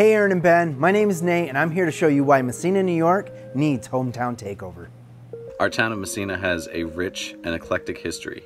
Hey Erin and Ben, my name is Nate and I'm here to show you why Massena, New York needs hometown takeover. Our town of Massena has a rich and eclectic history.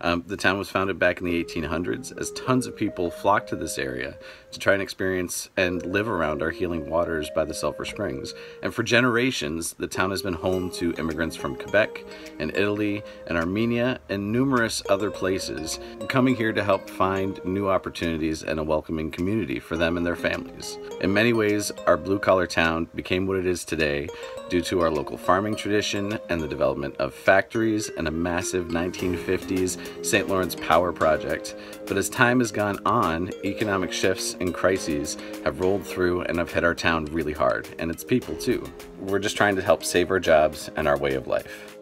Um, the town was founded back in the 1800s as tons of people flocked to this area to try and experience and live around our healing waters by the Sulphur Springs. And for generations, the town has been home to immigrants from Quebec and Italy and Armenia and numerous other places coming here to help find new opportunities and a welcoming community for them and their families. In many ways, our blue collar town became what it is today due to our local farming tradition and the development of factories and a massive 1950s St. Lawrence Power Project. But as time has gone on, economic shifts and crises have rolled through and have hit our town really hard, and its people too. We're just trying to help save our jobs and our way of life.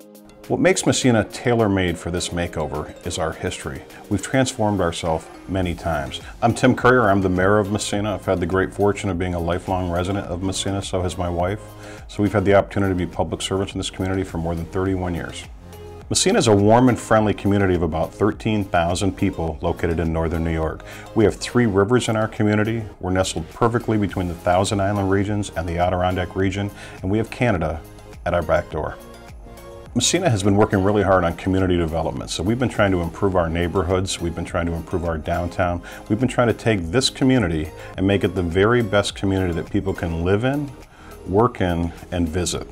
What makes Massena tailor-made for this makeover is our history. We've transformed ourselves many times. I'm Tim Currier, I'm the mayor of Massena. I've had the great fortune of being a lifelong resident of Massena, so has my wife. So we've had the opportunity to be public servants in this community for more than 31 years. Massena is a warm and friendly community of about 13,000 people located in northern New York. We have three rivers in our community. We're nestled perfectly between the Thousand Island regions and the Adirondack region, and we have Canada at our back door. Massena has been working really hard on community development. So we've been trying to improve our neighborhoods. We've been trying to improve our downtown. We've been trying to take this community and make it the very best community that people can live in, work in, and visit.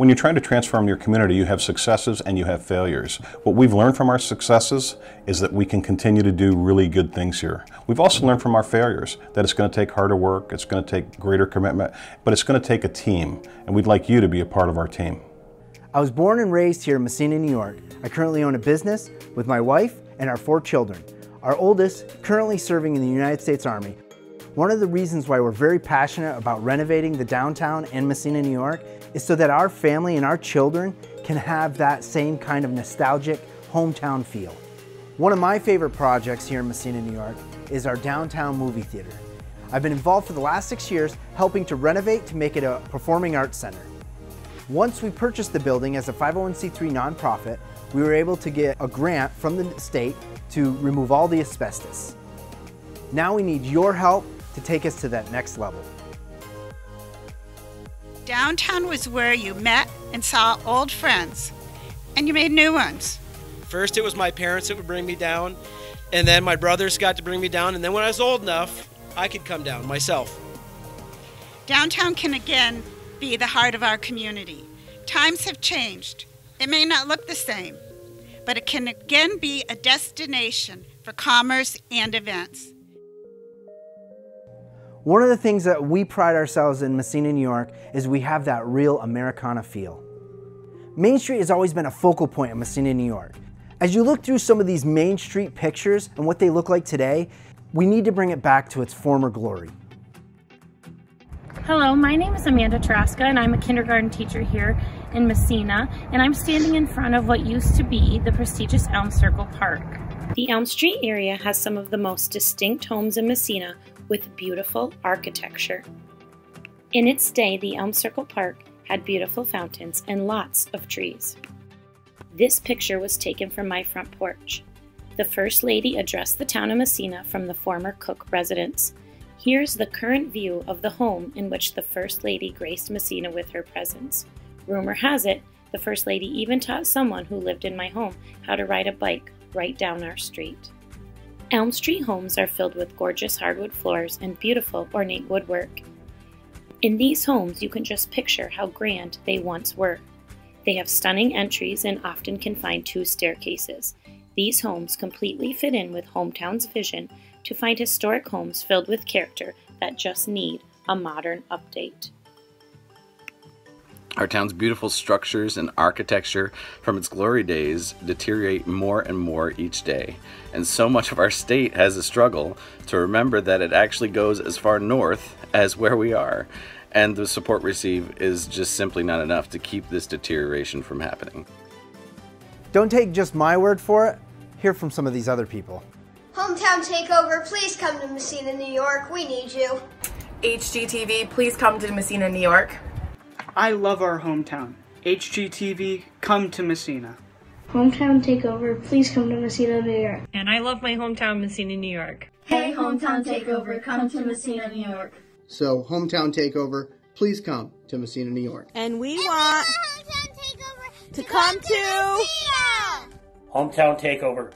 When you're trying to transform your community, you have successes and you have failures. What we've learned from our successes is that we can continue to do really good things here. We've also learned from our failures that it's going to take harder work, it's going to take greater commitment, but it's going to take a team, and we'd like you to be a part of our team. I was born and raised here in Massena, New York. I currently own a business with my wife and our four children. Our oldest currently serving in the United States Army. One of the reasons why we're very passionate about renovating the downtown in Massena, New York is so that our family and our children can have that same kind of nostalgic hometown feel. One of my favorite projects here in Massena, New York is our downtown movie theater. I've been involved for the last six years helping to renovate to make it a performing arts center. Once we purchased the building as a 501c3 nonprofit, we were able to get a grant from the state to remove all the asbestos. Now we need your help to take us to that next level. Downtown was where you met and saw old friends, and you made new ones. First, it was my parents that would bring me down, and then my brothers got to bring me down, and then when I was old enough, I could come down myself. Downtown can again be the heart of our community. Times have changed. It may not look the same, but it can again be a destination for commerce and events. One of the things that we pride ourselves in Massena, New York is we have that real Americana feel. Main Street has always been a focal point in Massena, New York. As you look through some of these Main Street pictures and what they look like today, we need to bring it back to its former glory. Hello, my name is Amanda Taraska and I'm a kindergarten teacher here in Massena and I'm standing in front of what used to be the prestigious Elm Circle Park. The Elm Street area has some of the most distinct homes in Massena with beautiful architecture. In its day, the Elm Circle Park had beautiful fountains and lots of trees. This picture was taken from my front porch. The First Lady addressed the town of Massena from the former Cook residence. Here's the current view of the home in which the First Lady graced Massena with her presence. Rumor has it, the First Lady even taught someone who lived in my home how to ride a bike right down our street. Elm Street homes are filled with gorgeous hardwood floors and beautiful ornate woodwork. In these homes, you can just picture how grand they once were. They have stunning entries and often can find two staircases. These homes completely fit in with Hometown's vision to find historic homes filled with character that just need a modern update. Our town's beautiful structures and architecture from its glory days deteriorate more and more each day, and so much of our state has a struggle to remember that it actually goes as far north as where we are, and the support received is just simply not enough to keep this deterioration from happening. Don't take just my word for it, hear from some of these other people. Hometown Takeover, please come to Massena, New York. We need you. HGTV, please come to Massena, New York. I love our hometown. HGTV, come to Massena. Hometown Takeover, please come to Massena, New York. And I love my hometown, Massena, New York. Hey, Hometown Takeover, come to Massena, New York. So, Hometown Takeover, please come to Massena, New York. And we want to come to Massena. Hometown Takeover,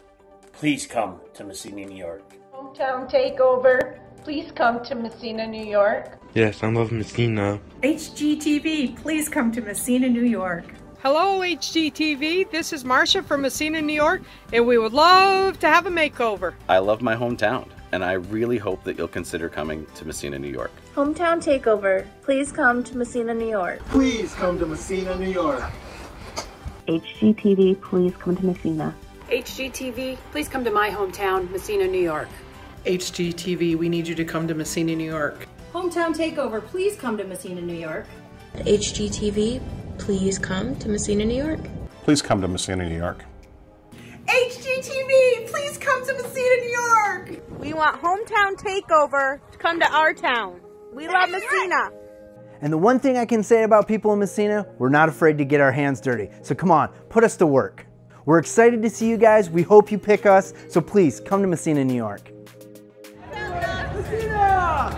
please come to Massena, New York. Hometown Takeover, please come to Massena, New York. Yes, I love Massena. HGTV, please come to Massena, New York. Hello, HGTV. This is Marcia from Massena, New York, and we would love to have a makeover. I love my hometown, and I really hope that you'll consider coming to Massena, New York. Hometown Takeover, please come to Massena, New York. Please come to Massena, New York. HGTV, please come to Massena. HGTV, please come to my hometown, Massena, New York. HGTV, we need you to come to Massena, New York. Hometown Takeover, please come to Massena, New York. HGTV, please come to Massena, New York. Please come to Massena, New York. HGTV, please come to Massena, New York. We want Hometown Takeover to come to our town. We love Massena. And the one thing I can say about people in Massena, we're not afraid to get our hands dirty. So come on, put us to work. We're excited to see you guys. We hope you pick us. So please come to Massena, New York. Cristina!